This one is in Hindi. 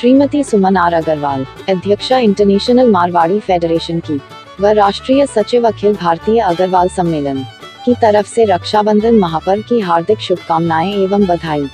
श्रीमती सुमन आर अग्रवाल, अध्यक्षा इंटरनेशनल मारवाड़ी फेडरेशन की, व राष्ट्रीय सचिव अखिल भारतीय अग्रवाल सम्मेलन, की तरफ़ से रक्षाबंधन महापर्व की हार्दिक शुभकामनाएँ एवं बधाई।